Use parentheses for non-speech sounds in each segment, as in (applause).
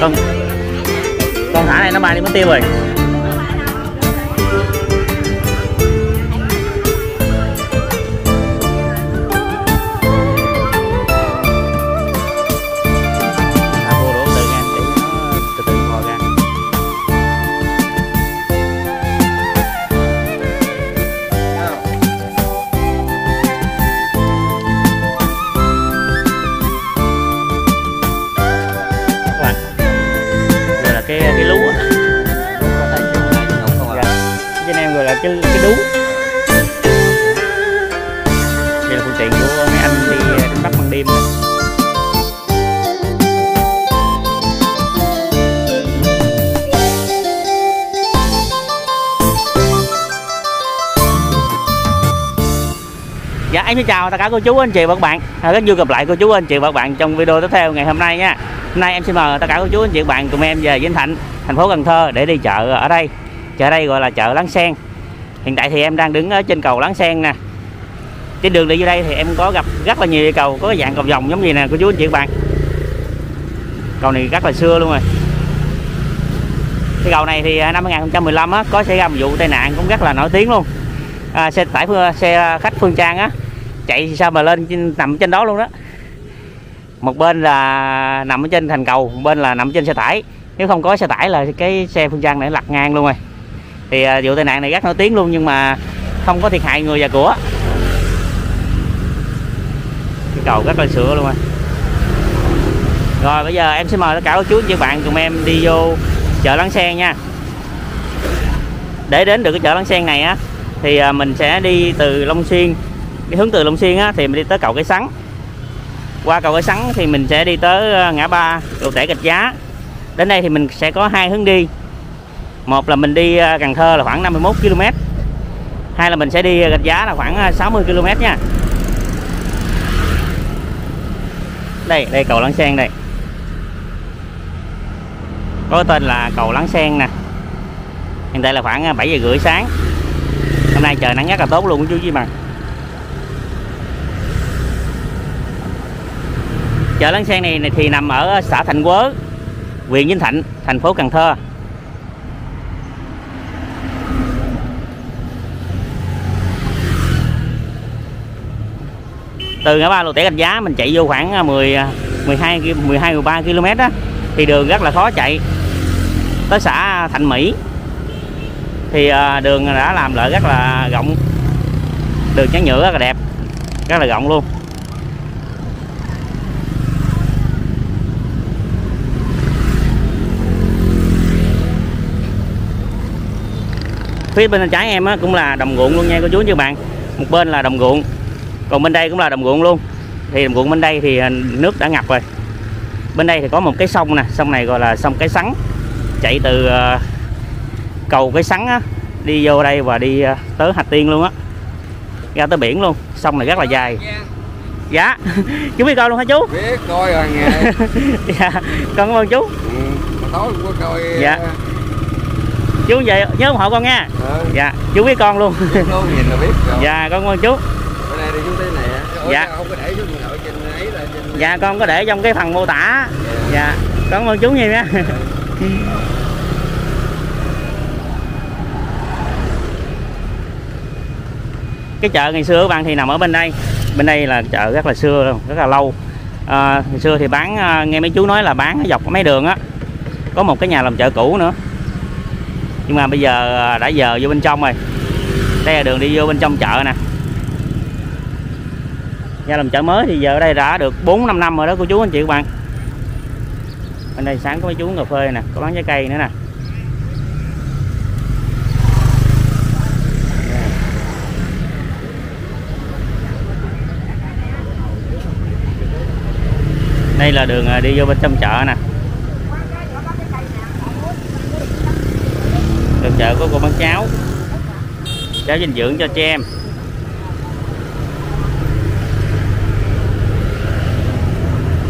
con con thả này nó bay đi mất tiêu rồi. Xin chào tất cả cô chú anh chị và các bạn. À, Rất vui gặp lại cô chú anh chị và các bạn trong video tiếp theo ngày hôm nay nha. Hôm nay em xin mời tất cả cô chú anh chị và các bạn cùng em về Vĩnh Thạnh thành phố Cần Thơ để đi chợ ở đây. Chợ đây gọi là chợ Láng Sen. Hiện tại thì em đang đứng ở trên cầu Láng Sen nè. Trên đường đi vô đây thì em có gặp rất là nhiều cây cầu có dạng cầu vòng giống gì nè cô chú anh chị và các bạn. Cầu này rất là xưa luôn rồi. Cái cầu này thì à, năm 2015 á, có xảy ra một vụ tai nạn cũng rất là nổi tiếng luôn. À, xe tải xe khách phương trang á chạy sao mà lên trên, nằm trên đó luôn đó. Một bên là nằm ở trên thành cầu một bên là nằm trên xe tải. Nếu không có xe tải là cái xe phương trang này lật ngang luôn rồi. Thì à, vụ tai nạn này rất nổi tiếng luôn nhưng mà không có thiệt hại người và của. Cái cầu rất là sửa luôn rồi. Rồi bây giờ em sẽ mời tất cả các chú và các bạn cùng em đi vô chợ Lăng Sen nha. Để đến được cái chợ Lăng Sen này á thì à, mình sẽ đi từ Long Xuyên đi hướng từ Long Xuyên á, thì mình đi tới cầu Cái Sắn. Qua cầu Cái Sắn thì mình sẽ đi tới ờ, ngã ba Lộ tẻ Gạch Giá. Đến đây thì mình sẽ có hai hướng đi. Một là mình đi ờ, Cần Thơ là khoảng 51 km hai là mình sẽ đi ờ, Gạch Giá là khoảng 60 km nha. Đây đây cầu Láng Sen đây. Có tên là cầu Láng Sen nè. Hiện tại là khoảng 7 giờ rưỡi sáng. Hôm nay trời nắng rất là tốt luôn, chú chị bằng. Chợ Láng Sen này thì nằm ở xã Thạnh Quớ, huyện Vĩnh Thạnh, thành phố Cần Thơ. Từ ngã ba lô tẻ gạch giá mình chạy vô khoảng 10 12 12 13 km á, thì đường rất là khó chạy. Tới xã Thạnh Mỹ, thì à, đường đã làm lại rất là rộng. Đường trắng nhựa rất là đẹp, rất là rộng luôn. Phía bên trái em á, cũng là đồng ruộng luôn nha cô chú như bạn. Một bên là đồng ruộng còn bên đây cũng là đồng ruộng luôn. Thì đồng ruộng bên đây thì à, nước đã ngập rồi. Bên đây thì có một cái sông nè sông này gọi là sông cái sắn. Chạy từ à, cầu cái sắn á, đi vô đây và đi à, tới Hạch Tiên luôn á. Ra tới biển luôn sông này rất là dài. Dạ. (laughs) Chú biết coi luôn hả chú? Biết coi rồi nghe. (laughs) Dạ con cảm ơn chú. Ừ. tối coi Dạ. Chú về nhớ ủng hộ con nha. Ờ, dạ chú biết con luôn. Luôn nhìn là biết rồi. Dạ con ơn chú. Bữa nay tới này Dạ. không có để xuống điện thoại trên ấy là trên dạ con có để trong cái phần mô tả. Dạ. Con cảm ơn chú nhiều nha. Cái chợ ngày xưa các bạn thì nằm ở bên đây. Bên đây là chợ rất là xưa luôn rất là lâu. À, ngày xưa thì bán à, nghe mấy chú nói là bán dọc mấy đường á. Có một cái nhà làm chợ cũ nữa nhưng mà bây giờ à, đã giờ vô bên trong rồi. Đây là đường đi vô bên trong chợ nè. Gia làm chợ mới thì giờ ở đây đã được 4 5 năm rồi đó cô chú, anh chị các bạn. Bên đây sáng có mấy chú cà phê nè, có bán trái cây nữa nè. Đây là đường à, đi vô bên trong chợ nè đường chợ có cô bán cháo cháo dinh dưỡng cho chị em.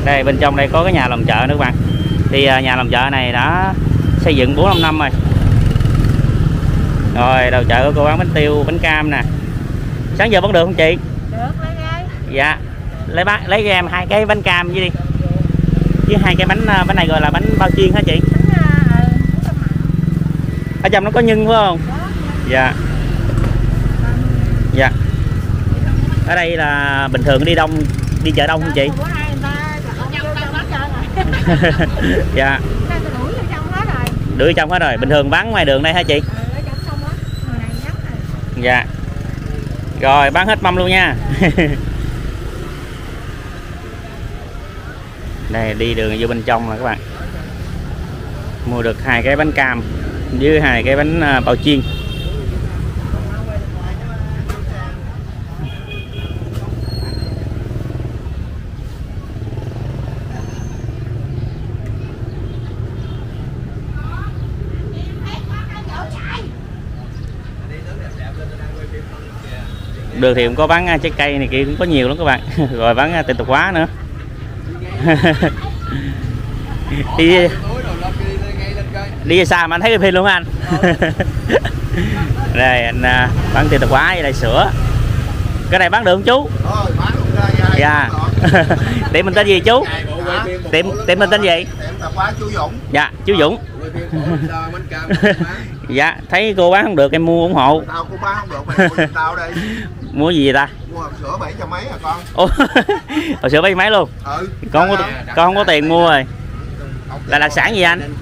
Đây bên trong đây có cái nhà làm chợ nữa các bạn. Thì à, nhà làm chợ này đã xây dựng 4 5 năm rồi. Rồi đầu chợ có cô bán bánh tiêu bánh cam nè. Sáng giờ bán được không chị? Được lấy ngay dạ. Lấy bán lấy cho em hai cái bánh cam với đi. Với hai cái bánh à, bánh này gọi là bánh bao chiên hả chị tính ờ tấm mặt ở trong nó có nhân phải không? Dạ. Dạ. Ở đây là bình thường đi đông, đi chợ đông không chị? (laughs) Dạ. Đuổi trong hết rồi, bình thường bán ngoài đường đây hả chị? Dạ. Rồi, bán hết mâm luôn nha. (laughs) Đây, đi đường vô bên trong là các bạn. Mua được hai cái bánh cam với hai cái bánh à, bao chiên. Được thì cũng có bán à, trái cây này kia cũng có nhiều lắm các bạn. (laughs) Rồi bán à, tiệm tạp hóa nữa. (laughs) Đi đi xa mà anh thấy cái phim luôn anh. (laughs) Đây anh à, bán tiệm tạp hóa với lại sữa. Cái này bán được không chú? Dạ. tiệm (laughs) mình tên gì chú? Hả? tiệm tiệm mình tên gì? Chú Dũng. Dạ chú Dũng. Bán. (laughs) Dạ thấy cô bán không được em mua ủng hộ. Tao cũng bán không được mày mua tao đây mua gì vậy ta? Mua hộp sữa bảy trăm mấy à con. Ủa, hồi sữa mấy mấy luôn? Ừ. Con không có con không có tiền mua rồi. Là đặc sản gì anh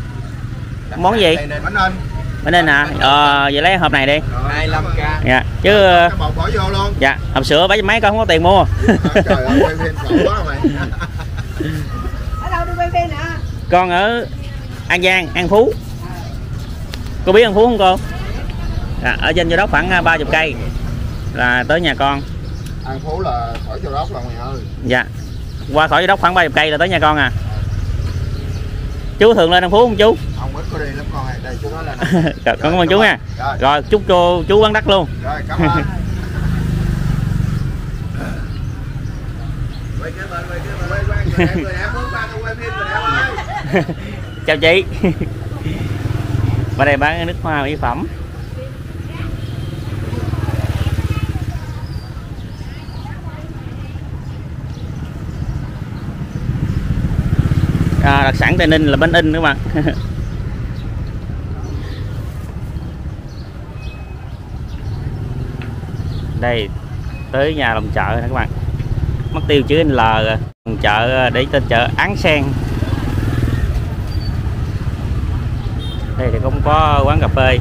món gì? Bánh nên bánh nên hả? Ờ vậy lấy hộp này đi. 25 k. Dạ chứ ờ, bột bỏ vô luôn. dạ hộp sữa bảy mấy con không có tiền mua. Trời ơi quay phim khổ quá mày. Ở đâu đi quay phim nè? Con ở An Giang An Phú. Cô biết An Phú không cô? Dạ, ở trên chỗ đó khoảng à, 30 cây là tới nhà con. An Phú là khỏi châu đốc là mày ơi. Dạ qua khỏi chỗ đó khoảng 30 cây là tới nhà con à. Chú thường lên An Phú không chú ít có đi lắm con ơi đây chú nói là (laughs) Rồi, cảm ơn chú nha. Rồi. Rồi chúc cô chú bán đắt luôn. Rồi cảm ơn. (laughs) (laughs) Chào chị. Bên đây bán nước hoa mỹ phẩm. À, đặc sản tây ninh là bánh in các bạn đây, tới nhà lòng chợ nè các bạn. Mất tiêu chữ L Lòng chợ ờ, để tên chợ Án Sen. Đây thì không có quán cà phê.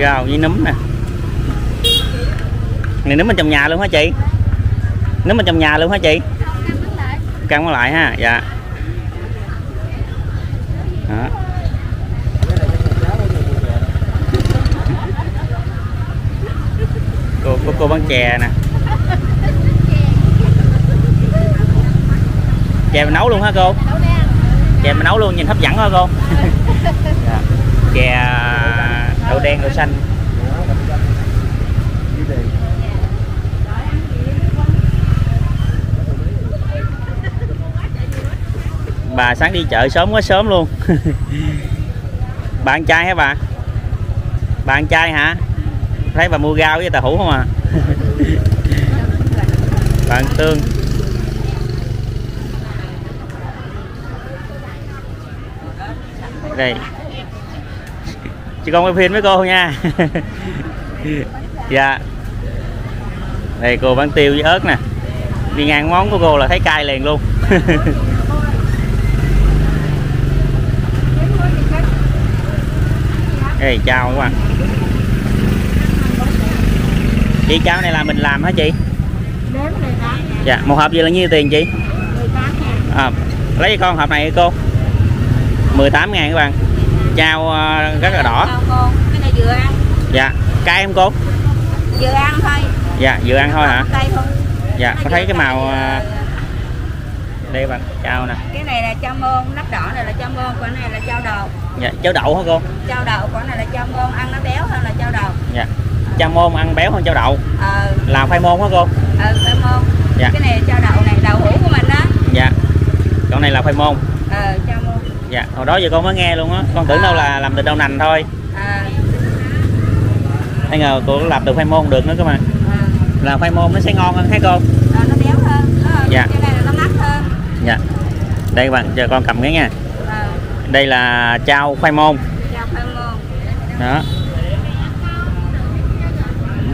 Rau với nấm nè. Này nấm ở trong nhà luôn hả chị? Nấm ở trong nhà luôn hả chị? Căng nó lại ha dạ. Đó. (laughs) cô cô cô bán chè nè. Chè mình nấu luôn hả cô? Chè mình nấu luôn, nhìn hấp dẫn hả cô. (laughs) Dạ. chè à, đậu đen, đậu xanh. Bà sáng đi chợ sớm quá sớm luôn. (laughs) Ăn chay hả bà? Ăn chay hả? Thấy bà mua rau với tàu hũ không à? (laughs) Bà ăn tương. Đây. Chị con quay phim với cô nha. (laughs) Dạ. Đây cô bán tiêu với ớt nè. Đi ngang món của cô là thấy cay liền luôn Ê, chào các bạn chị cháo này là mình làm hả chị? Dạ một hộp gì là nhiêu tiền chị? À, lấy con hộp này cô. 18 ngàn các bạn. Chao uh, rất là đỏ. Cái này vừa ăn. Dạ cay em cô? Vừa ăn thôi. Dạ vừa ăn thôi hả? Dạ có thấy cái màu uh, đây bạn chao nè. Cái này là chao môn nắp đỏ này là chao môn còn này là chao đầu dạ cháo đậu hả cô? Chao đậu còn này là chao môn ăn nó béo hơn là chao đầu dạ. Chao môn ăn béo hơn chao đậu. Ờ. Là khoai môn hả cô? Ờ chao môn. Dạ. cái này chao đậu này đậu hũ của mình đó. Dạ. Con này là khoai môn. Ờ chao môn. Dạ hồi đó giờ con mới nghe luôn á. Con tưởng đâu là làm từ đậu nành thôi. Ờ. Ai ngờ cô làm từ khoai môn được nữa cơ mà. Ờ. Là khoai môn nó sẽ ngon hơn thấy cô? Ờ, nó béo hơn. Nó, Dạ. cái này là nó mắc hơn. Dạ. Đây các bạn chờ con cầm cái nha. ờ đây là chao khoai môn. Đó.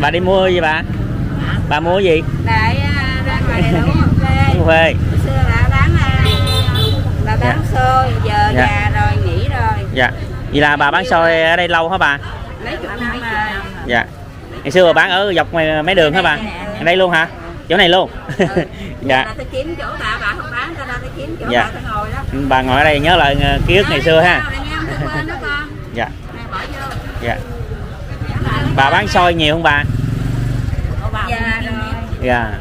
Bà đi mua gì bà? Bà mua gì? Để à, ra ngoài này nấu cà phê. Mua phê. Hồi xưa là bán à, là bán xôi giờ Dạ. già rồi nghỉ rồi. Dạ. Vậy là bà bán xôi ở đây lâu hả bà? Mấy chục năm rồi. Dạ. Ngày xưa bà bán ở dọc ngoài mấy đường hả bà? Ở đây luôn hả? Chỗ này luôn. Ừ. (laughs) dạ Dạ. bà tôi ngồi đó bà ngồi ở đây nhớ lại ờ, ký ức ngày xưa ha. Dạ vô. Dạ. Bà bán xôi nhiều không bà? Dạ già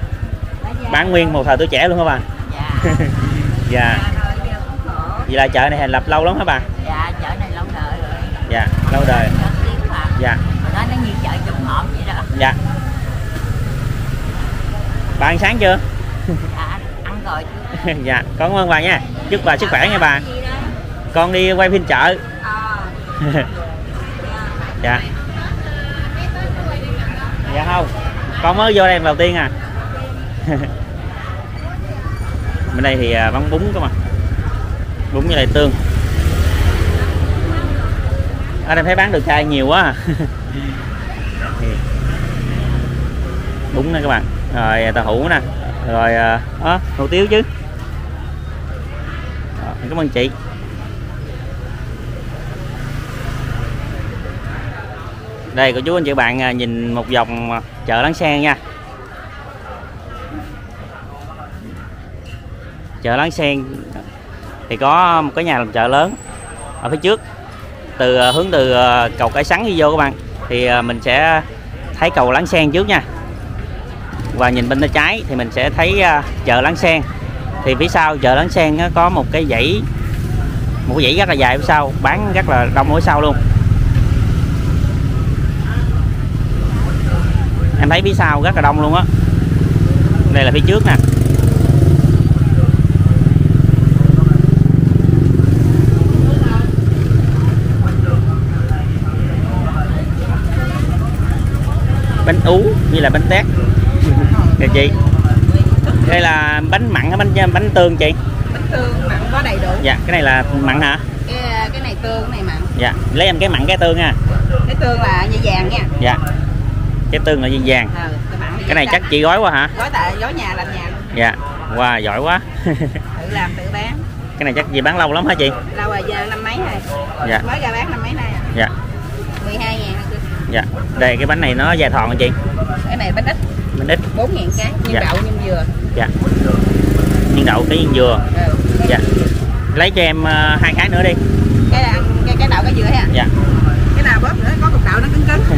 bán nguyên một thời tuổi trẻ luôn hả bà? Dạ. Dạ. Vậy là chợ này thành lập lâu lắm hả bà? Dạ chợ này lâu đời rồi. Dạ lâu đời. Dạ đó nó như chợ trùng hộp vậy đó. Dạ. Bà ăn sáng chưa? Dạ ăn rồi chưa (laughs) dạ con cảm ơn bà nha. Chúc bà sức khỏe nha bà. Con đi quay phim chợ. (laughs) Dạ. Dạ không con mới vô đây lần đầu tiên à. (laughs) Bên đây thì à, bán bún cơ mà. Bún với lại tương. Ở đây thấy bán được chai nhiều quá à. Bún nè các bạn. Rồi à, tàu hũ nè. Rồi à, đó, hủ tiếu chứ cảm ơn chị. Đây, cô chú, anh chị, bạn à, nhìn một vòng à, chợ Láng Sen nha. Chợ Láng Sen, thì có một cái nhà làm chợ lớn ở phía trước. Từ à, hướng từ cầu cái sắn đi vô các bạn, thì mình sẽ thấy cầu Láng Sen trước nha. Và nhìn bên tay trái thì mình sẽ thấy chợ Láng Sen thì phía sau, chợ Láng Sen nó có một cái dãy, một cái dãy rất là dài phía sau, bán rất là đông ở sau luôn. Em thấy phía sau rất là đông luôn á. Đây là phía trước nè. Bánh ú như là bánh tét. (laughs) Kìa chị đây là bánh mặn hay bánh bánh tương chị? Bánh tương mặn có đầy đủ. Dạ cái này là mặn hả? Cái cái này tương cái này mặn. Dạ lấy em cái mặn cái tương nha. Cái tương là như vàng nha. Dạ cái tương là viên vàng. Ờ cái cái này chắc chị gói quá hả? Gói tại gói nhà làm nhà. Dạ wow giỏi quá. (laughs) Tự làm tự bán. Cái này chắc chị bán lâu lắm hả chị? Lâu rồi giờ năm mấy rồi. Dạ. Mới ra bán năm mấy nay à? Dạ. 12 ngàn dạ. Đây cái bánh này nó dài thòn hả chị? Cái này bánh ít. Mình ít. 4 ngàn cái nhân Dạ. đậu nhân dừa dạ. Nhân đậu cái nhân dừa. Ừ. dạ. Lấy cho em ờ, hai cái nữa đi. Cái, cái cái đậu cái dừa ha dạ. Cái nào bóp nữa có cục đậu nó cứng cứng. (laughs)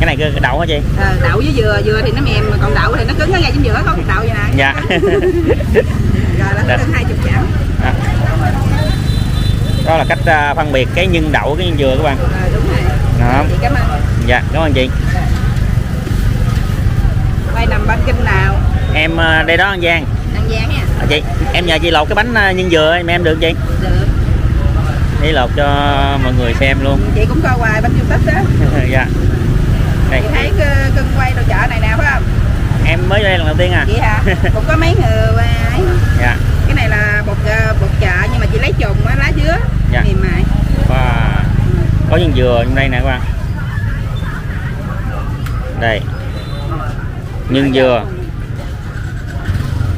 Cái này cái đậu hả chị? Ờ, đậu với dừa dừa thì nó mềm còn đậu thì nó cứng ở ngay chính giữa có cục đậu vậy nè. Dạ. (laughs) Rồi nó Dạ. hai chục chảo Đó. đó là cách ờ, phân biệt cái nhân đậu cái nhân dừa các bạn. Ờ, đúng rồi. Đó. Chị cảm ơn. Dạ cảm ơn chị quay nằm bên kinh nào? Em ờ, đây đó An Giang. Ăn giang nha à, chị em nhờ chị lột cái bánh ờ, nhân dừa em em được chị? Được. Đi lột cho mọi người xem luôn. Chị cũng coi hoài bên youtube đó. (laughs) Dạ. Đây. Chị thấy ờ, cưng quay đồ chợ này nè phải không? Em mới đây lần đầu tiên à? Chị hả? (laughs) Cũng có mấy người ấy. Dạ. Cái này là bột bột chợ nhưng mà chị lấy trùng á lá dứa. Dạ. mềm mại. Và có nhân dừa trong đây nè các bạn. Đây nhân dừa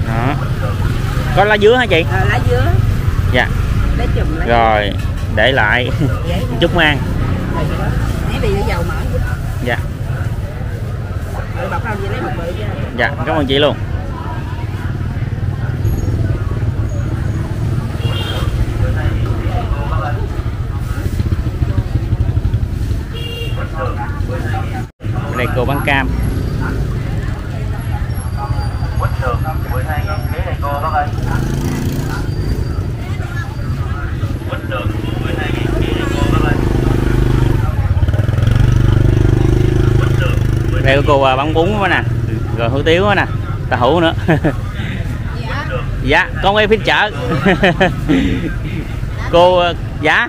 đó. Có lá dứa hả chị? Ờ, lá dứa. Dạ. Lấy rồi để lại. (laughs) Chút mỡ dạ. Dạ cảm ơn chị luôn. Đây cô bán cam đây có cô à, bán bún nữa nè. Rồi hủ tiếu nữa nè. Tàu hủ nữa. Dạ. Dạ con quay phim chợ. Cô à, dạ.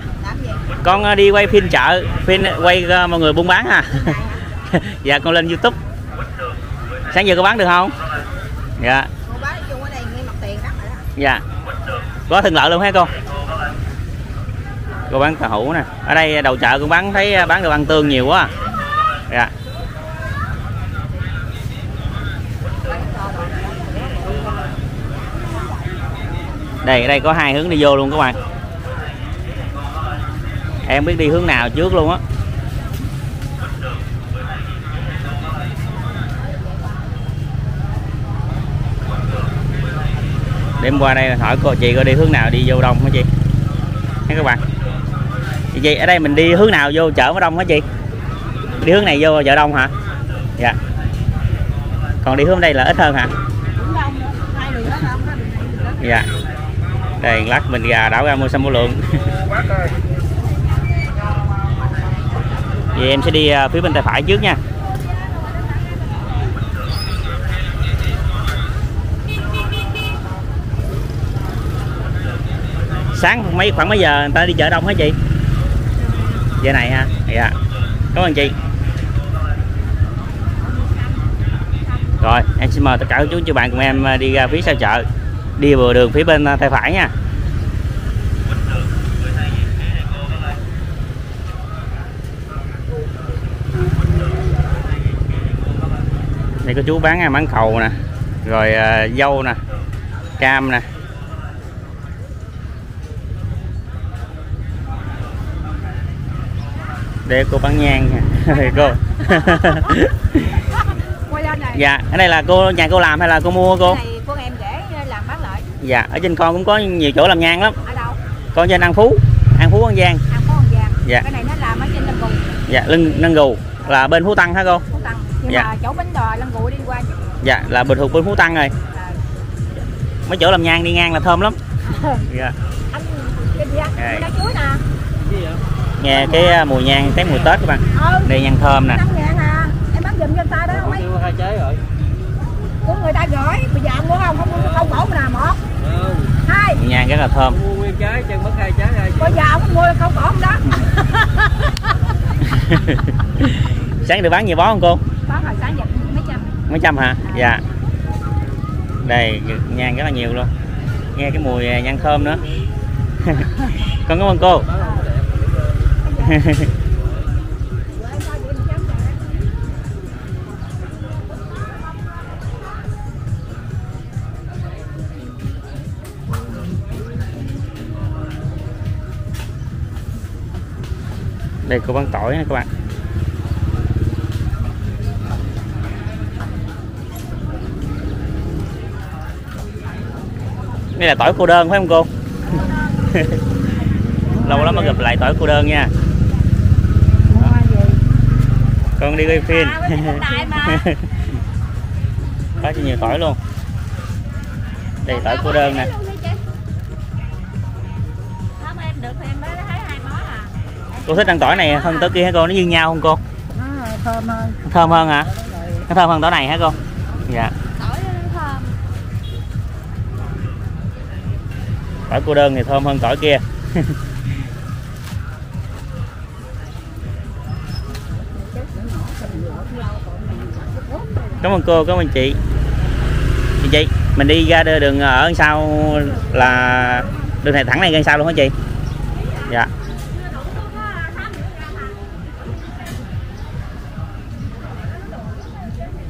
Con à, đi quay phim chợ. Phim quay mọi người buôn bán à. Dạ con lên youtube. Sáng giờ có bán được không? Dạ. Dạ. Có thịt lợn luôn hả cô? Cô bán tàu hủ nè. Ở đây đầu chợ cũng bán thấy bán đồ ăn tương nhiều quá. Dạ đây ở đây có hai hướng đi vô luôn các bạn. Em biết đi hướng nào trước luôn á. Đêm qua đây là hỏi cô chị có đi hướng nào đi vô đông hả chị? Hả các bạn? Chị, chị ở đây mình đi hướng nào vô chợ mới đông hả chị? Đi hướng này vô chợ đông hả? Dạ. Còn đi hướng đây là ít hơn hả? Dạ đây lát mình gà đảo ra mua xong mua lượng vậy em sẽ đi à, phía bên tay phải trước nha. Sáng mấy, khoảng mấy giờ người ta đi chợ đông hả chị? Giờ này ha? Dạ. Cảm ơn chị. Rồi, em xin mời tất cả các chú chị bạn cùng em à, đi ra phía sau chợ đi vừa đường phía bên à, tay phải nha. Đây có chú bán mãng cầu nè rồi à, dâu nè cam nè. Đây cô bán nhang nha. (laughs) Cô. Dạ cái này là cô nhà cô làm hay là cô mua cô Cái này của em để làm bán lại dạ ở trên con cũng có nhiều chỗ làm nhang lắm. Ở đâu? con trên an phú an phú an giang. Ăn có con vàng Dạ. Cái này nó làm ở trên Lân Gù dạ lưng nâng gù là bên phú tăng hả cô? Phú Tăng. Nhưng Dạ. mà chỗ bánh đò Lân Gù đi qua chứ dạ là bình thuộc bên phú tăng rồi. À, mấy chỗ làm nhang đi ngang là thơm lắm. (laughs) Dạ. Anh cái gì? Dạ. Cái lá chuối nè. Nghe cái à, mùi nhang thấy mùi tết các bạn. Ừ. Đây nhang thơm nè. 5 ngàn à. Em bán giùm cho người ta đó không mấy. hai trái rồi. Của người ta gửi bây giờ ăn muốn không? Không không bổ nào một mùi nhang rất là thơm. Mua nguyên trái chân mất hai trái hai bây giờ ông mua không bổ không đó. (laughs) Sáng được bán nhiều bó không cô? Bán hồi sáng giờ mấy trăm. Mấy trăm hả? Dạ. Đây nhang rất là nhiều luôn. Nghe cái mùi à, nhang thơm nữa. (laughs) Con cảm ơn cô (laughs) đây có bán tỏi nè các bạn. Đây là tỏi cô đơn phải không cô? (laughs) Lâu lắm mới gặp lại tỏi cô đơn nha. Con đi gây phim. (laughs) có nhiều tỏi luôn. Đây tỏi cô đơn nè cô thích ăn tỏi này hơn tỏi kia hả cô? Nó như nhau không cô? Nó thơm hơn. thơm hơn hả? Nó thơm hơn tỏi này hả cô? Dạ. Tỏi thơm. tỏi cô đơn thì thơm hơn tỏi kia. Cảm ơn cô, cảm ơn chị. Chị chị mình đi ra đường- ở sau là đường này thẳng này ra sau luôn hả chị? Dạ.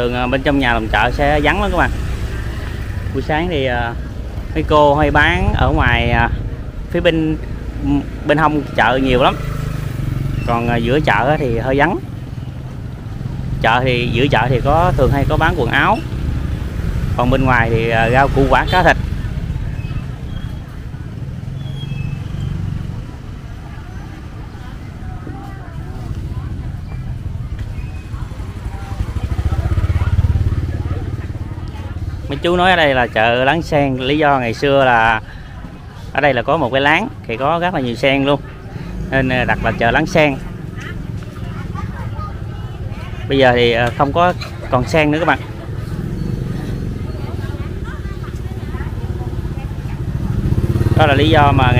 thường à, bên trong nhà lòng chợ sẽ vắng lắm các bạn. Buổi sáng thì à, mấy cô hay bán ở ngoài à, phía bên bên hông chợ nhiều lắm. Còn giữa chợ thì hơi vắng. Chợ thì, giữa chợ thì có, thường hay có bán quần áo. Còn bên ngoài thì rau củ quả, cá thịt. Mấy chú nói ở đây là chợ láng sen lý do ngày xưa là ở đây là có một cái láng thì có rất là nhiều sen luôn. Nên ờ, đặt là chợ láng sen. Bây giờ thì ờ, không có còn sen nữa các bạn. Đó là lý do mà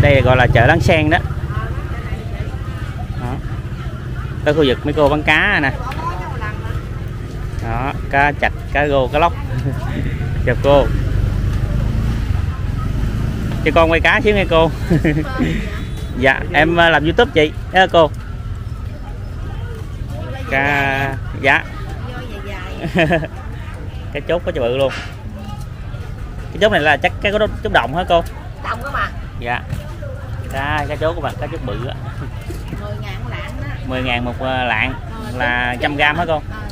đây gọi là chợ láng sen đó, đó. khu vực mấy cô bán cá nè. Đó cá chạch cá rô cá lóc. (laughs) chào cô. Cho con quay cá xíu nghe cô. (laughs) Dạ em ờ, làm youtube chị. Đó cô. Cá dạ. (laughs) Cái chốt có cho bự luôn. Cái chốt này là chắc cái có chốt đồng hả cô? Đồng cơ mà. dạ. Cá cái chốt của bạn cá chốt bự á. 10 ngàn lạng đó. 10 ngàn một ờ, lạng là trăm gram hả cô? Ờ.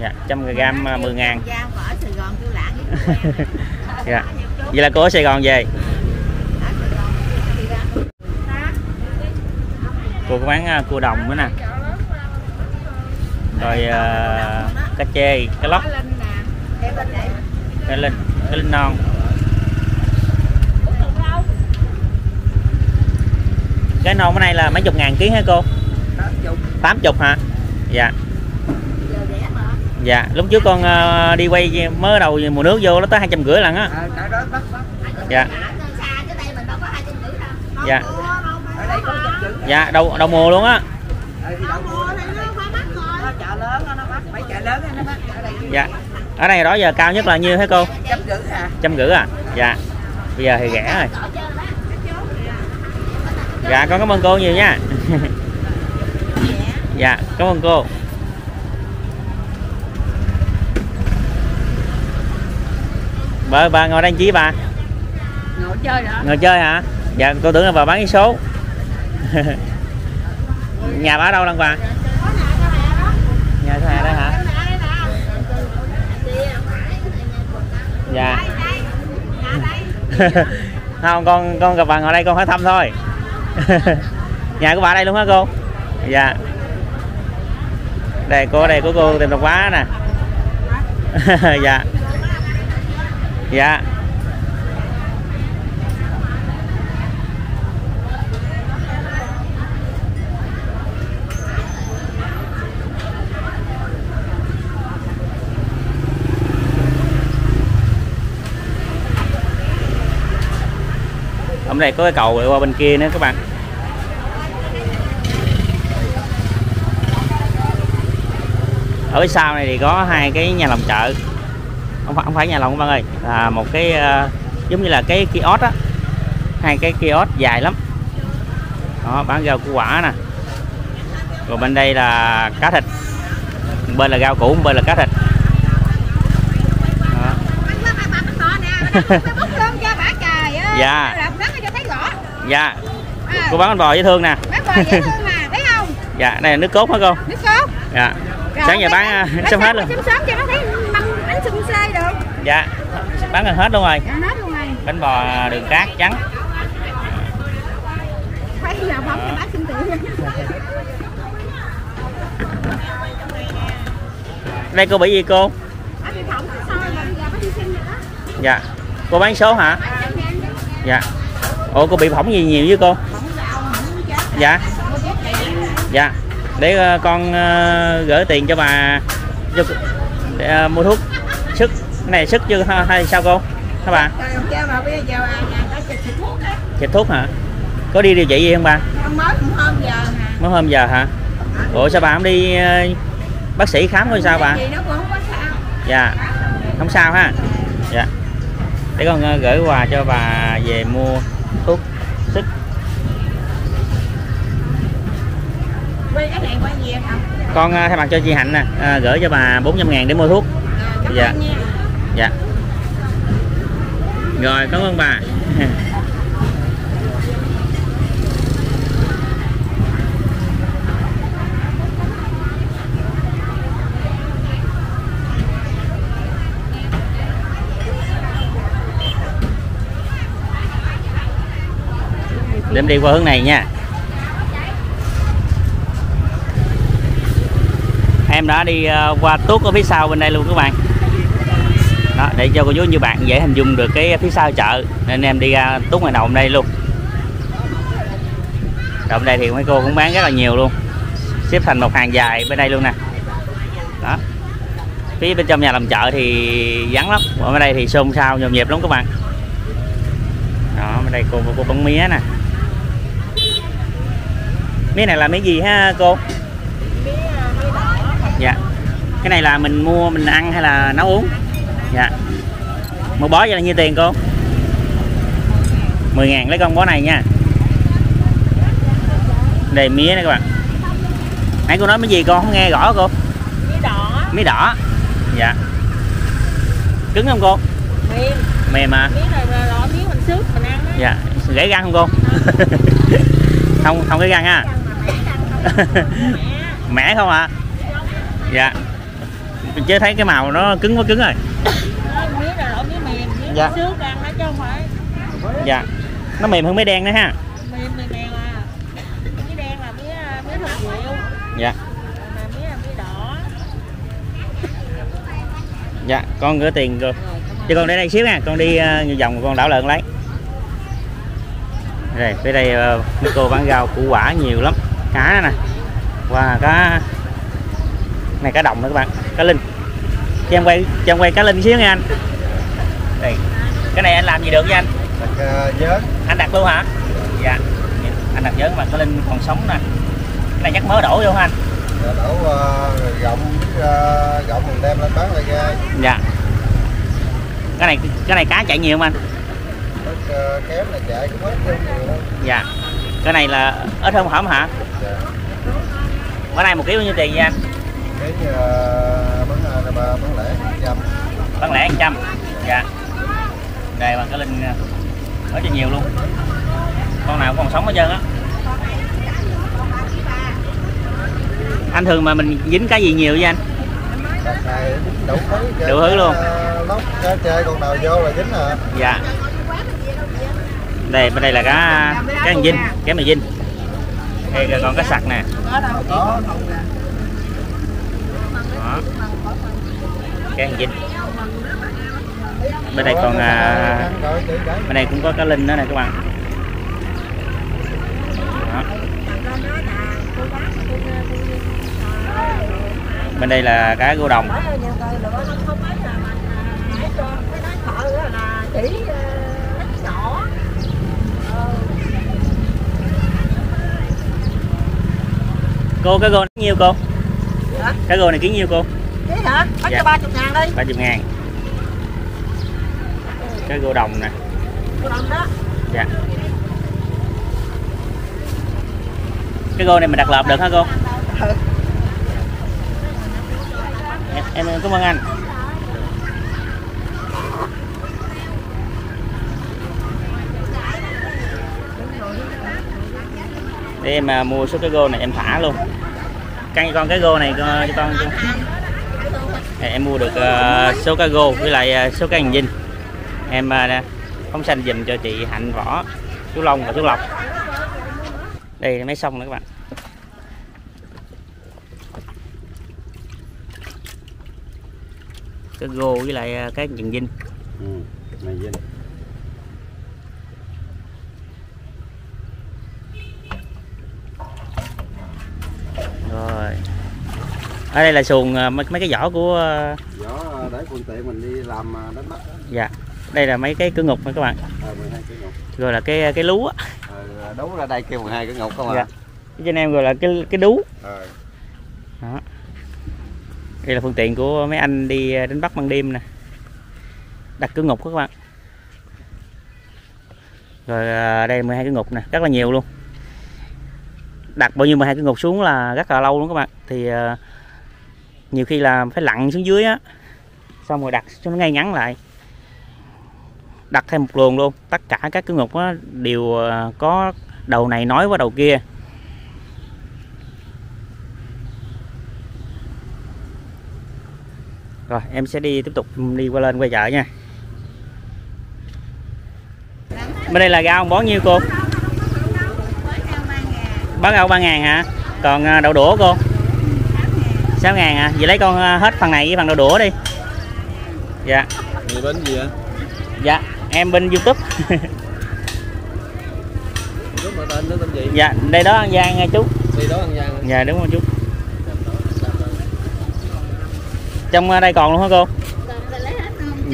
dạ trăm gram ờ, 10 ngàn. Giao ở Sài Gòn kêu lạng với cô em. dạ. Vậy là cô ở Sài Gòn về? Cô có bán ờ, cua đồng nữa nè. Rồi ờ, cá chê cá lóc. Cá linh cá linh non. Cái non cái này là mấy chục ngàn ký hả cô? Tám chục hả? Dạ. Dạ lúc trước con ờ, đi quay mới đầu mùa nước vô nó tới hai trăm rưỡi lần á Cái đó bắt bắt. dạ Xa chứ đây mình đâu có hai trăm rưỡi đâu. Đâu Dạ. dạ đầu đầu mùa luôn á Đây thì đâu mua thì nó phải mắc rồi. chợ lớn nó bắt. Mấy chợ lớn nó bắt. Ở đây dạ ở đây đó giờ cao nhất là nhiêu hả cô trăm rưỡi hả? trăm rưỡi à dạ bây giờ thì rẻ rồi cái chốt kìa. dạ con cảm ơn cô nhiều nha dạ cảm ơn cô bà bà ngồi đây chí bà. Ngồi chơi hả? ngồi chơi hả? Dạ tôi tưởng là bà bán cái số. (laughs) Nhà bà ở đâu lần bà? Nhà thứ hai đó hả? Dạ. (laughs) Không con con gặp bà ngồi đây con hỏi thăm thôi. (laughs) Nhà của bà đây luôn hả cô? Dạ. Đây cô đây của cô tìm độc quá nè. Dạ dạ. Ở đây có cái cầu qua bên kia nữa các bạn. Ở sau này thì có hai cái nhà làm chợ không phải không phải nhà lòng các bạn ơi. Là một cái ờ, giống như là cái kiosk á. Hai cái kiosk dài lắm. Đó bán rau củ quả nè. Rồi bên đây là cá thịt. Một bên là rau củ một bên là cá thịt. (laughs) Dạ. dạ. Cô bán bánh bò dễ thương nè. Bác bò dễ thương nè thấy không dạ đây là nước cốt hả cô? Nước cốt. Dạ. Rồi, sáng giờ bán bán xong hết luôn. sớm sớm cho nó thấy mâm bánh xung xê được dạ bán gần hết luôn rồi. Hết luôn bánh bò đường cát trắng. Phải giờ bấm cho bác xin tiền đây cô bị gì cô? Dạ. Cô bán số hả? Dạ. Ủa cô bị phỏng gì nhiều với cô? Dạ. Dạ. Để ờ, con ờ, gửi tiền cho bà cho để, ờ, mua thuốc cái này sức chưa ha- hay sao cô? À, nhà ta xịt thuốc hả? Có đi điều trị gì không bà mới hôm giờ nè mới hôm giờ hả? Ủa sao bà không đi ờ, bác sĩ khám coi sao bà? Gì nó cũng không có sao. Dạ. Không sao ha? Dạ. Để con ờ, gửi quà cho bà về mua thuốc sức. Con ờ, thay mặt cho chị Hạnh nè ờ, gửi cho bà 400 ngàn để mua thuốc. À, Dạ dạ. Rồi, cảm ơn bà. Để em đi qua hướng này nha. Em đã đi ờ, qua tuốt ở phía sau bên đây luôn các bạn đó để cho cô chú như bạn dễ hình dung được cái phía sau chợ. Nên em đi ra tuốt ngoài đầu đây luôn. Động đây thì mấy cô cũng bán rất là nhiều luôn. Xếp thành một hàng dài bên đây luôn nè. Đó. Phía bên trong nhà làm chợ thì vắng lắm. Ở bên đây thì xôn xao nhộn nhịp lắm các bạn. Đó bên đây cô cô bán mía nè. Mía này là mía gì ha cô? Dạ. Cái này là mình mua mình ăn hay là nấu uống dạ. Một bó vậy là nhiêu tiền cô? 10 ngàn lấy con bó này nha. Đây mía nè các bạn. Nãy cô nói cái gì con không nghe rõ cô. Mía đỏ. Mía đỏ. Dạ. Cứng không cô? Mềm. Mềm à? Mía này là mía mình xước mình ăn á. Dạ. Gãy răng không cô? (laughs) Không không cái răng ha? (laughs) Mẻ không ạ? Dạ. Chứ thấy cái màu nó cứng quá cứng rồi mía là loại mía mềm mía Dạ. xước ăn đó chứ không phải dạ. Nó mềm hơn mấy đen nữa ha? Mềm mềm mềm à. Mía đen là mía mía thật rượu dạ. Mà mía là mía đỏ. Dạ con gửi tiền rồi. Cho con để đây xíu nha. Con đi uh, vòng con đảo lợn lấy. Rồi phía đây uh, mấy cô bán rau củ quả nhiều lắm. Cá nè. Và cá. Này cá đồng nữa các bạn. Cá linh. Cho em quay cho em quay cá linh xíu nha anh đây. Cái này anh làm gì được với anh? Đặt nhớ anh đặt luôn hả? Dạ. Anh đặt nhớ mà cá linh còn sống nè. Cái này chắc mới đổ vô hả anh? Đổ uh, gọng uh, gọng mình đem lên bán lại ra. Dạ. Cái này cái này cá chạy nhiều không anh? Bớt, uh, kém là chạy cũng hết nhiều đâu dạ. Cái này là ít hơn hổm hả? Dạ. bữa nay một ký bao nhiêu tiền vậy anh? Cái uh, bán uh, bán lẻ trăm. Bán lẻ 100 dạ đây bằng cái linh à, rất là nhiều luôn. Con nào cũng còn sống hết trơn á. Anh thường mà mình dính cái gì nhiều với anh? Đủ thứ Đủ thứ luôn. lóc chơi con nào vô là dính à dạ. Đây, bên đây là cá cá dinh cá mì dinh đây là còn cá sặc nè. Đó. Cá dinh bên đây còn à, bên đây cũng có cá linh nữa nè các bạn. Đó. bên đây là cá gô đồng. Cô cái gô này nhiêu cô? Cái gô này ký nhiêu cô? Ký hả? Bán Dạ. cho ba chục ngàn đi. 30 ngàn cái gô đồng nè. Dạ. Cái gô này mình đặt lợp được hả cô? Ừ. em, em cảm ơn anh. Để em à, mua số cái gô này em thả luôn. Căn con cái gô này con- cho con Thì em mua được à, số cá gô với lại à, số cá hành dinh em uh, phóng sanh dùm cho chị Hạnh Võ chú Long và chú Lộc. Đây máy sông nữa các bạn. Cá gô với lại ờ, cá hành dinh. Ừ này dinh. Rồi. Ở đây là xuồng ờ, mấy mấy cái vỏ của gió để phương tiện mình đi làm à, đánh bắt á. dạ đây là mấy cái cửa ngục nha các bạn. Ờ 12 cái ngục. Rồi là cái cái lú á. Ờ đấu ra đây kêu 12 cái ngục không dạ. À cái trên em gọi là cái cái đú. Ờ. Đó. Đây là phương tiện của mấy anh đi ờ, đánh bắt ban đêm nè. Đặt cửa ngục các bạn. Rồi ờ, đây 12 cái ngục nè rất là nhiều luôn. Đặt bao nhiêu 12 cái ngục xuống là rất là lâu luôn các bạn. Thì ờ, nhiều khi là phải lặn xuống dưới á xong rồi đặt cho nó ngay ngắn lại đặt thêm một luồng luôn. Tất cả các cửa ngục á, đều ờ, có đầu này nói với đầu kia. Rồi em sẽ đi tiếp tục đi qua lên quay chợ nha. Bên đây là rau bó nhiêu cô? Bán rau ba ngàn hả? Còn à, đậu đũa cô? 6 ngàn à? Vậy lấy con à, hết phần này với phần đậu đũa đi. Dạ. Người bánh gì á dạ em bên youtube. Dạ đây đó an giang nha chú. Đi đó ăn gian dạ đúng không chú. Trong à, đây còn luôn hả cô?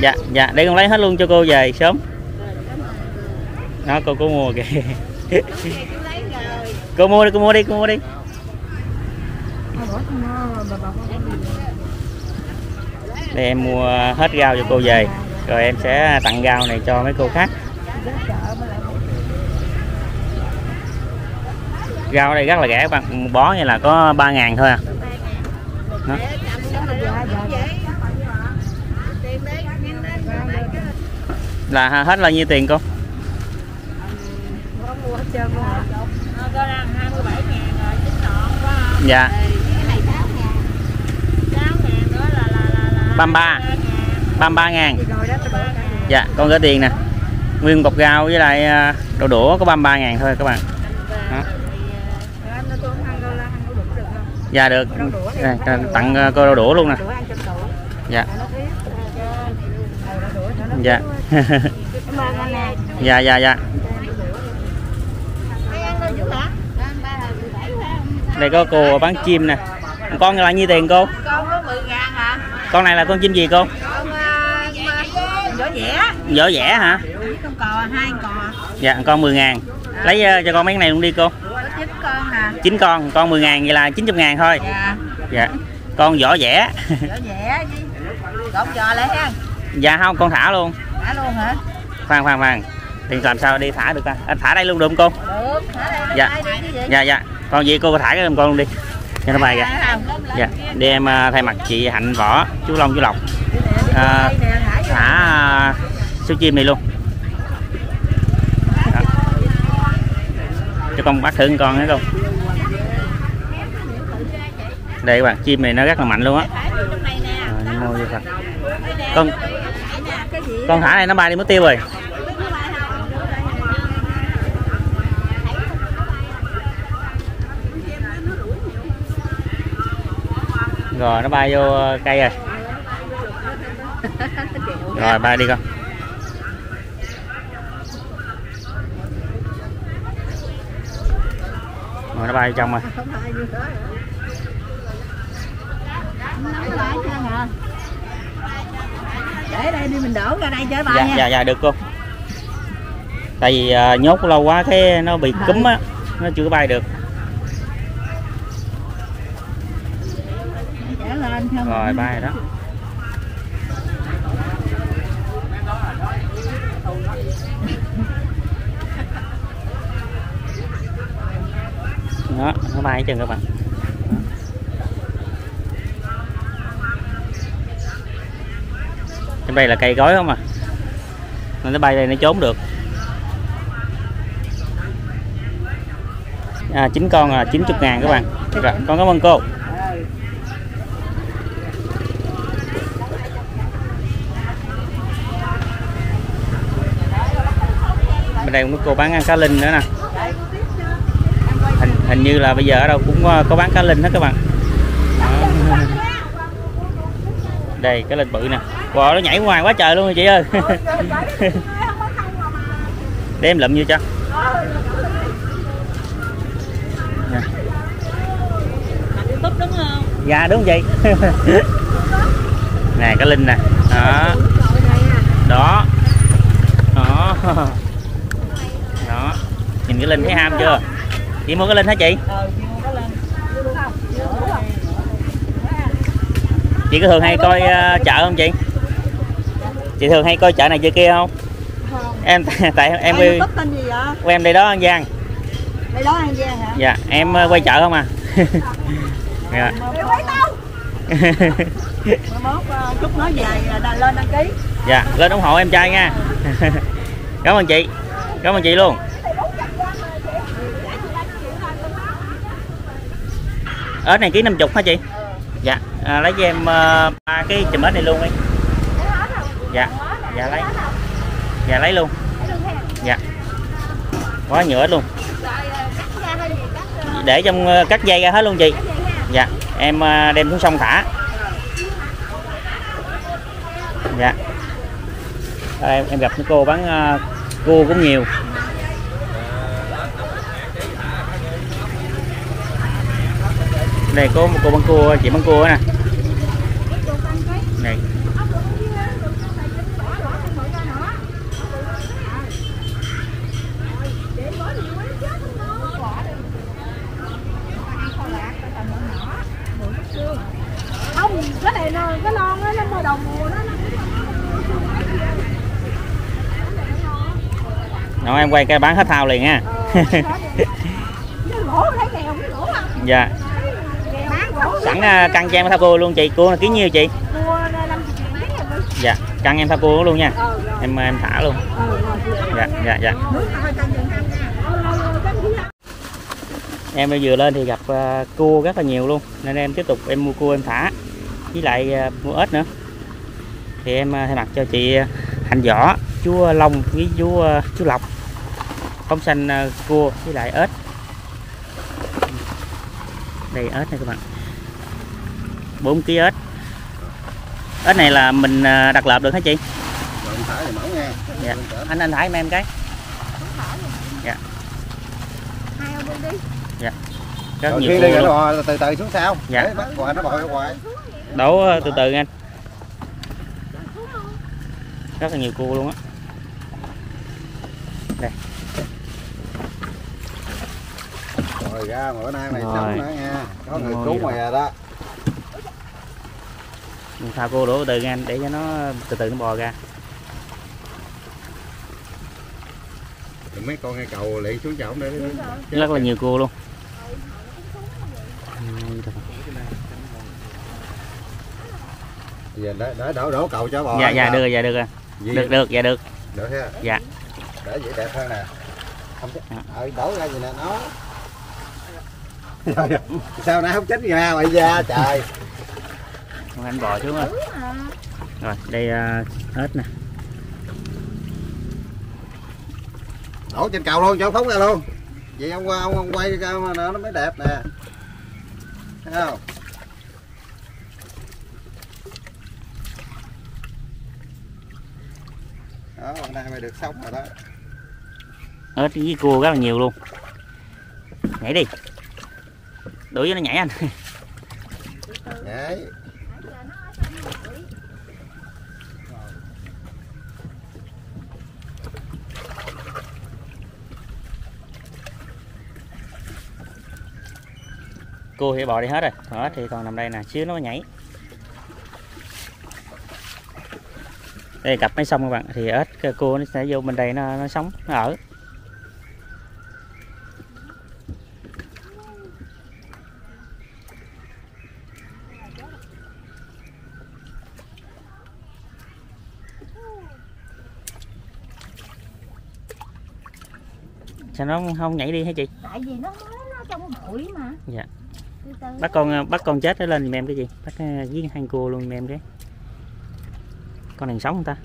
Dạ dạ để con lấy hết luôn cho cô về sớm. Đó cô cô mua kìa. Cô mua đi cô mua đi cô mua đi. Đây em mua hết rau cho cô về rồi em sẽ tặng rau này cho mấy cô khác. Rau ở đây rất là rẻ bạn bó như là có 3 ngàn thôi à. Đó. là hết là nhiêu tiền cô? Dạ. 33 33 ngàn. Dạ con gửi tiền nè. Nguyên bọc rau với lại à, đậu đũa có 33 ngàn thôi các bạn. Đó. dạ được. Đây, tặng à, cô đậu đũa luôn nè. Dạ. Dạ. (laughs) Dạ dạ dạ. Đây có cô bán chim nè. Con là nhiêu tiền cô? Con có 10 ngàn hả con này là con chim gì cô vỏ dẻ vỏ vẽ hả? Con cò hai cò. Dạ con 10 ngàn. Lấy ờ, cho con mấy cái này luôn đi cô. Chín con nè. Chín con con 10 ngàn vậy là 90 ngàn thôi. Dạ. Dạ. Con vỏ vẽ. Vỏ dẻ với cột giò lại ha. Dạ không con thả luôn. Thả luôn hả? Khoan khoan khoan. Thì làm sao đi thả được ta à, thả đây luôn được không cô? Được thả đây Dạ. dạ dạ. Con gì cô thả cái con luôn đi. Cho nó bay kìa dạ để em ờ, thay mặt chị hạnh võ chú long chú lộc À, thả số chim này luôn. Đó. cho con bắt thử một con thấy không? Đây các bạn chim này nó rất là mạnh luôn á. Nè, Con- con thả này nó bay đi mất tiêu rồi. Rồi nó bay vô ờ, cây rồi rồi bay đi con. Rồi nó bay trong rồi để đây đi mình đổ ra đây chơi bài dạ nha. dạ dạ được cô. Tại vì à, nhốt lâu quá cái nó bị cúm á nó chưa bay được. Rồi bay đó đó nó bay hết trơn các bạn. Trên đây là cây gói không à? Nên nó bay đây nó trốn được. À, chín con là 90 ngàn các bạn. Rồi con cảm ơn cô. Bên đây cũng có cô bán ăn cá linh nữa nè hình, như là bây giờ ở đâu cũng ờ, có bán cá linh hết các bạn. Đó. đây cái linh bự nè. Wow nó nhảy ngoài quá trời luôn rồi chị ơi. (laughs) Để em lụm vô cho. Nè. youtube đúng không? Dạ đúng vậy. (laughs) Nè cái linh nè. Đó. Đó. Đó. Đó. Nhìn cái linh thấy ham chưa chị mua cái linh hả chị? Ờ chị mua cái lên chị có thường hay coi ờ, chợ không chị? Chị thường hay coi chợ này chợ kia không? (laughs) Em tại em đi vậy? của em đây đó an giang. Đây đó an giang hả? Dạ em ờ, quay chợ không à? (laughs) Dạ. Mốt chút nói đà- lên đăng ký. Dạ lên ủng hộ em trai nha. (laughs) Cảm ơn chị. Cảm ơn chị luôn ớt này ký 50 hả chị? Dạ. À, lấy cho em ờ, ba cái chùm ớt này luôn đi. Dạ. Dạ lấy. Dạ lấy luôn. Dạ. Quá nhiều ớt luôn. Để trong ờ, cắt dây ra hết luôn chị. Dạ. Em ờ, đem xuống sông thả. Dạ. Đây, em, gặp mấy cô bán ờ, cua cũng nhiều đây có một cô bán cua chị bán cua nè. Này. Không cái này nó cái non á nó mơ đầu mùa Đó, em quay cái bán hết thao liền nha. Nó lỗ à. Dạ sẵn ờ, căng cho em thao cua luôn chị. Cua là ký nhiêu chị. Rồi dạ căng em thao cua luôn nha. Rồi. Em em thả luôn. Rồi dạ dạ dạ. Em vừa lên thì gặp cua rất là nhiều luôn. Nên em tiếp tục em mua cua em thả. Với lại mua ếch nữa. Thì em thay mặt cho chị hành võ chú long với chú chú lộc. Phóng sanh ờ, cua với lại ếch. Đây ếch này các bạn 4 kg ếch. Ếch này là mình ờ, đặt lợp được hả chị? Dạ. Anh anh thả em em cái. Hai ông đi. Rất Rồi nhiều cua đi luôn. rồi từ từ xuống sau. Dạ. Để bắt hoài nó bò ra hoài. đổ ờ, từ từ anh. Rất là nhiều cua luôn á. Rồi ra bữa nay mày sống nữa nha. Có người cứu mày rồi đó. Mình thao cua đổ từ anh để cho nó từ từ nó bò ra mấy con ngay cầu liền xuống chậu để rất là nhiều cua luôn giờ để, để đổ đổ cầu cho bò. dạ dạ được rồi, dạ được rồi. Gì? được được dạ được Được ha. dạ Để vậy đẹp hơn nè. Không chết. Dạ. Ờ đổ ra gì nè nó. (laughs) Sao nãy không chết ra mày ra trời. Con anh bò xuống rồi rồi đây uh, ếch nè Đổ trên cầu luôn cho phóng ra luôn. Vậy ông qua ông, ông quay ra mà nó mới đẹp nè. Thấy không? Đó, hôm nay mày được sống rồi đó. ếch với cua rất là nhiều luôn nhảy đi đuổi cho nó nhảy anh (laughs) Đấy. cô thì bỏ đi hết rồi. Đó thì còn nằm đây nè xíu nó nhảy. Đây cặp máy xong các bạn. Thì ếch cô nó sẽ vô bên đây nó, nó sống nó ở. Sao nó không nhảy đi hả chị? Tại vì nó mới nó trong bụi mà. Dạ bắt con bắt con chết nó lên giùm em cái gì? Bắt ờ, giết hang cua luôn giùm em cái. Con này sống không ta.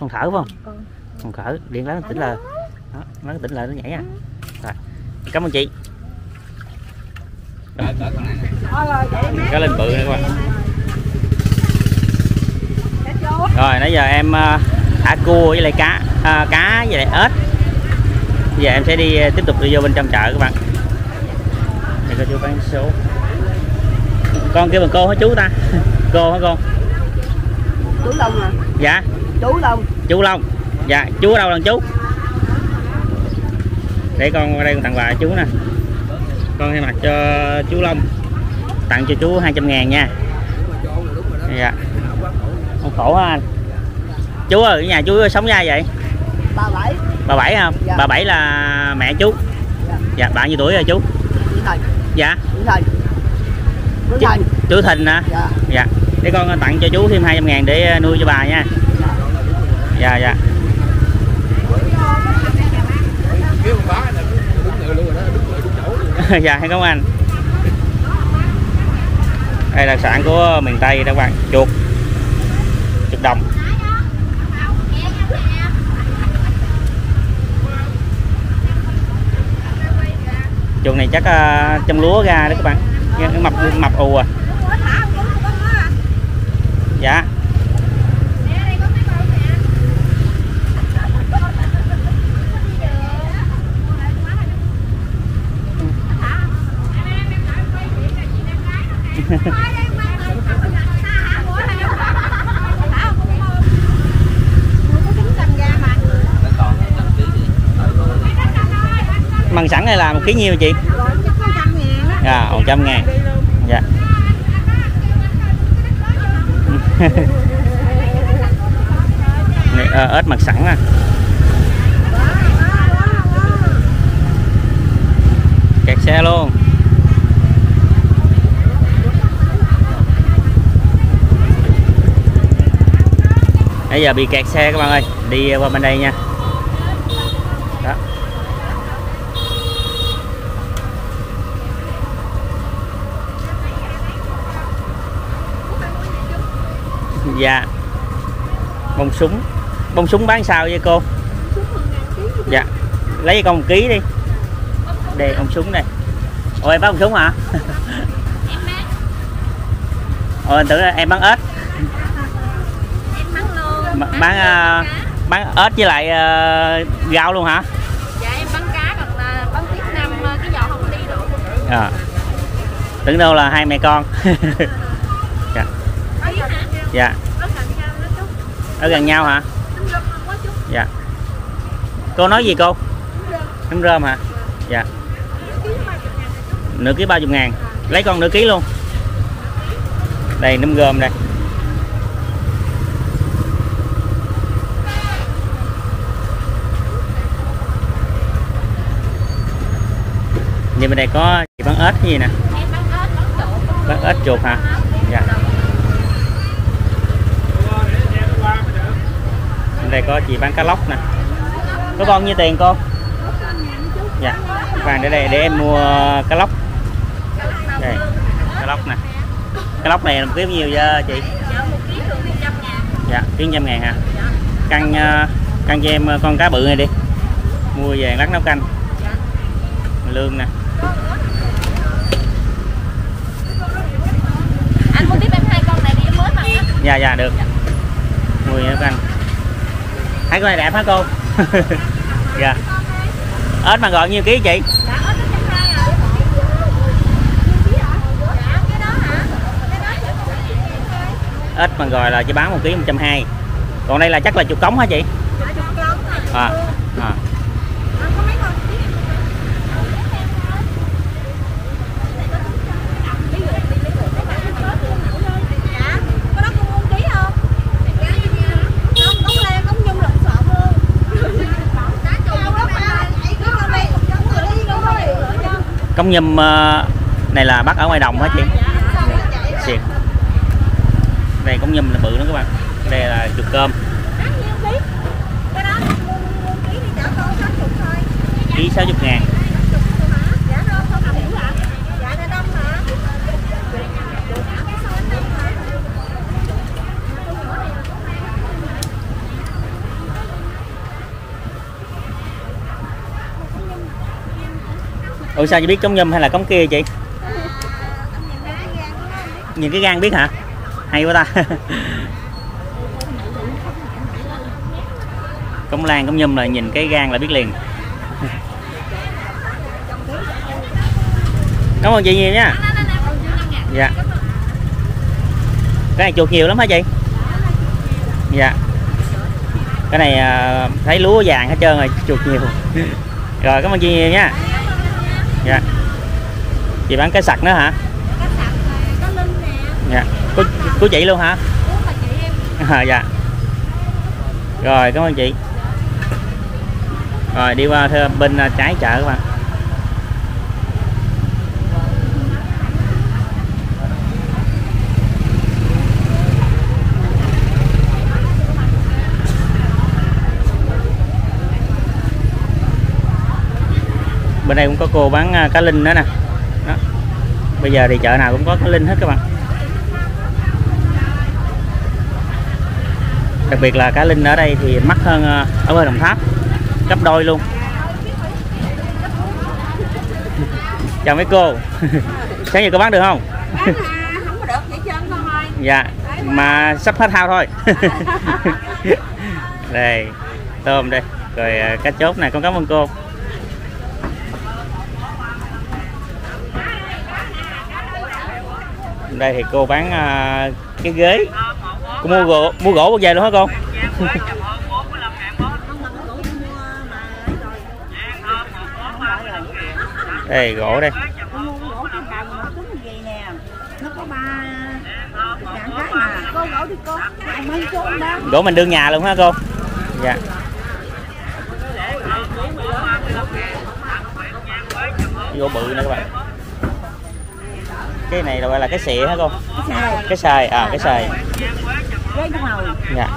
Con thở phải không? Con. Con thở. Điện lá nó tỉnh lời đó nó tỉnh lời nó nhảy à. Rồi. Cảm ơn chị. Cá lên bự nữa các bạn rồi nãy giờ em ờ, thả cua với lại cá à, cá với lại ếch. Bây giờ em sẽ đi tiếp tục đi vô bên trong chợ các bạn. Đây có chú bán số con kêu bằng cô hả chú ta? Cô hả con? Chú Long à? Dạ. Chú Long. Chú Long. Dạ chú ở đâu lần chú? Để con qua đây con tặng quà chú nè. Con thay mặt cho chú Long. Tặng cho chú 200 ngàn nha. Dạ. Không khổ hả anh. Chú ơi nhà chú sống ra vậy? Bà bảy. Bà bảy không Dạ. bà bảy là mẹ chú. Dạ. dạ bạn nhiêu tuổi rồi chú Chị Thành dạ Chị Thành Chị- Thành. chú Thìn hả? Dạ. Dạ. Để con tặng cho chú thêm 200 ngàn để nuôi cho bà nha. Dạ dạ. (laughs) Dạ cảm ơn anh? Đây là sản của miền Tây đó các bạn. Chuột. Chuột đồng. Chuột này chắc uh, trong lúa ra đó các bạn Nghe nó mập mập ù à. Dạ. Măng sẵn hay là một ký nhiêu chị? À, dạ một trăm ngàn. Dạ. Này, ờ, ếch mặt sẵn à. Kẹt xe luôn. Bây giờ bị kẹt xe các bạn ơi. Đi qua bên đây nha đó dạ. Bông súng. Bông súng bán sao vậy cô? Dạ. Lấy con một ký đi. Đây ông súng đây. Ôi em bán bông súng hả? Ôi anh tưởng là em bán ếch. M- bán à, bán ếch với lại à, rau luôn hả? Dạ em bán cá còn là bán tiếp năm ờ, cái giò không đi được. À. tưởng đâu là hai mẹ con? (laughs) dạ. Ở gần nhau đó chút. ở gần nhau hả? Dạ. Cô nói gì cô? Nấm rơm hả? Dạ. Nửa ký ba chục ngàn. Lấy con nửa ký luôn. Đây nấm rơm đây. Như bên đây có chị bán ếch gì nè? Bán ếch chuột hả dạ bên đây có chị bán cá lóc nè. Có bao nhiêu tiền cô? Dạ vàng để đây để em mua cá lóc. Đây cá lóc nè. Cá lóc này là một ký bao nhiêu vậy chị? Dạ, một ký thường 100 ngàn. ký trăm ngàn hả? Căng ờ, căng cho em con cá bự này đi. Mua về lát nấu canh. Lương nè. Anh mua tiếp em hai con này đi mới mà. Dạ dạ được. Mua về nấu canh hai con này đẹp hả cô? (laughs) Dạ. Ếch mà gọi nhiêu ký chị Dạ, trăm hai à. Dạ, ếch mà gọi là chỉ bán một ký một trăm hai. Còn đây là chắc là chục cống hả chị? Dạ, con à. à, à. Anh có mấy con ký? Dạ, có đó con mua ký không? Không, có cống nhum ờ, này là bắt ở ngoài đồng hả chị? Xịt. đây cống nhum là bự lắm các bạn. Đây là chuột cơm. Ký? 60 ngàn dạ đâu không hiểu hả dạ nó đông mà ủa, sao chị biết cống nhum hay là cống kia chị nhìn cái gan biết hả? Hay quá ta. (laughs) Cống lan, cống nhum là nhìn cái gan là biết liền. Cảm ơn chị nhiều nha. Dạ. Cái này chuột nhiều lắm hả chị? Dạ. Cái này à, thấy lúa vàng hết trơn rồi, chuột nhiều. (laughs) Rồi, cảm ơn chị nhiều nha chị bán cái sặc nữa hả? Cái có linh nè. Dạ. Của, của chị luôn hả? Chị em. À, dạ. Rồi cảm ơn chị. Rồi đi qua thưa bên à, trái chợ các bạn. Bên đây cũng có cô bán à, cá linh nữa nè. Bây giờ thì chợ nào cũng có cá linh hết các bạn. Đặc biệt là cá linh ở đây thì mắc hơn ờ, ở bên Đồng Tháp. Gấp đôi luôn. Chào mấy cô. (laughs) Sáng giờ có bán được không? Bán à, không có được vậy trơn ơi. Dạ mà sắp hết hao thôi. (laughs) Đây tôm đây. Rồi ờ, cá chốt này con cảm ơn cô đây thì cô bán ờ, cái ghế. Cô mua gỗ mua gỗ bao giờ luôn hả rồi đây (laughs) gỗ đây. Con gỗ mình đương nhà luôn hả cô? Dạ. Gỗ bự nè các bạn cái này là gọi là cái xịa hả cô? Cái xài. À cái xài. Dạ.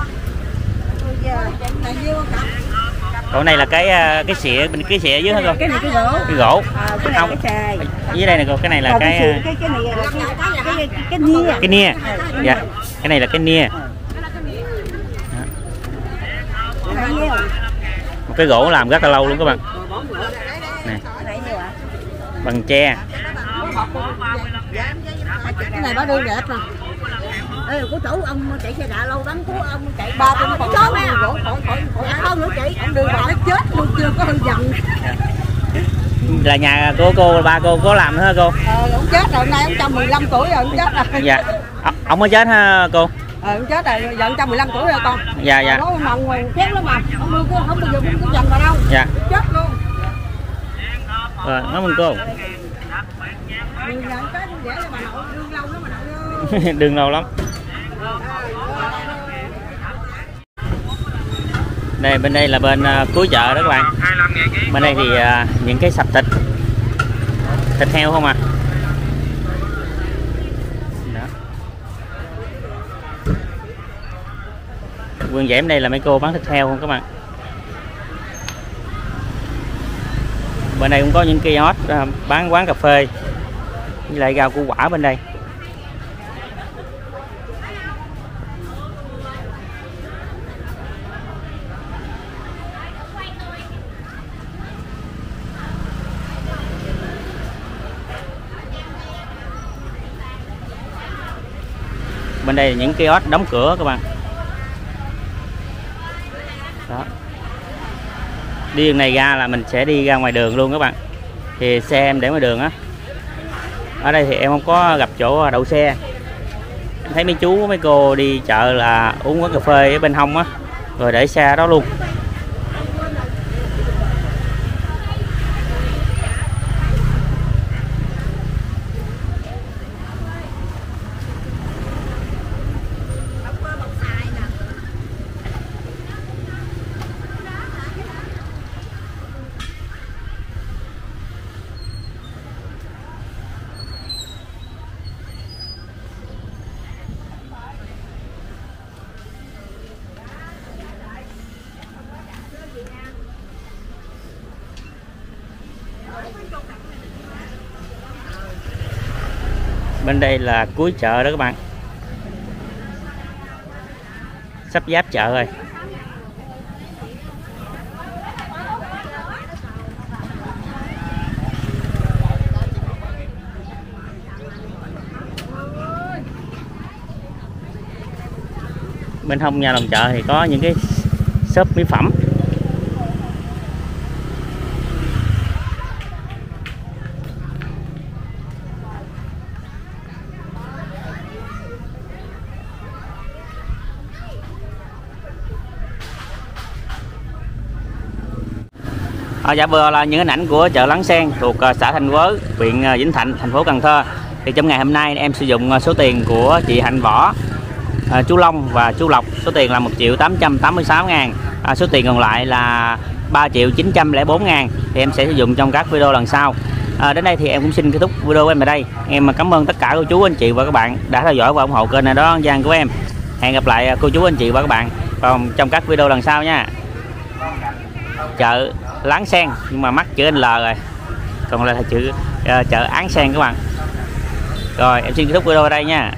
Còn này là cái à, cái xịa bên cái xịa dưới hả cô? Cái này cái gỗ. Cái gỗ. À, cái này Không. cái xài. Dưới đây nè cô cái này là cái cái, cái cái này là cái cái nia. cái nia. Dạ. Cái này là cái nia. Một cái gỗ làm rất là lâu luôn các bạn. Này bằng tre cái này bá đương đẹp mà Ê, của chủ ông chạy xe đạp lâu lắm của ông chạy ba tuần còn số gỗ khỏi khỏi khỏi hơn nữa chị. Ông đưa bà nó chết luôn chưa có hư dần là nhà của cô ba cô có làm nữa hả cô? Ờ ông chết rồi hôm nay ông 115 tuổi rồi ông chết rồi. Dạ. Ông mới chết ha cô? Ờ ông chết rồi giờ 115 tuổi rồi con. Dạ dạ. Nó mần ngoài chết lắm mà. Ông đưa không bao giờ cũng có dần vào đâu. Dạ. Chết luôn. Rồi cảm ơn cô Đường lâu lắm. Đây bên đây là bên à, cuối chợ đó các bạn. Bên đây thì à, những cái sạp thịt. Thịt heo không à đó. Vườn dẻm đây là mấy cô bán thịt heo không các bạn? Bên đây cũng có những kiosk à, bán quán cà phê với lại rau củ quả bên đây. Bên đây là những kiosk đóng cửa các bạn. Đó. Đi đường này ra là mình sẽ đi ra ngoài đường luôn các bạn. Thì xe em để ngoài đường á ở đây thì em không có gặp chỗ đậu xe. Em thấy mấy chú, mấy cô đi chợ là uống quán cà phê ở bên hông á, rồi để xe đó luôn. Bên đây là cuối chợ đó các bạn. Sắp giáp chợ rồi. Bên hông nhà lòng chợ thì có những cái shop mỹ phẩm. À, dạ vừa là những hình ảnh của chợ Lắng Sen thuộc à, xã Thanh quới huyện à, Vĩnh Thạnh, thành phố Cần Thơ. Thì trong ngày hôm nay em sử dụng à, số tiền của chị Hạnh Võ, chú Long và chú Lộc. Số tiền là 1 triệu 886 ngàn. À, số tiền còn lại là 3 triệu 904 ngàn. Thì em sẽ sử dụng trong các video lần sau. À, đến đây thì em cũng xin kết thúc video của em ở đây. Em cảm ơn tất cả cô chú anh chị và các bạn đã theo dõi và ủng hộ kênh này đó Giang của em. Hẹn gặp lại cô chú anh chị và các bạn trong các video lần sau nha. Chợ láng sen nhưng mà mắc chữ L rồi. Còn lại là chữ ờ, uh, chợ án sen các bạn. Rồi em xin kết thúc video ở đây nha.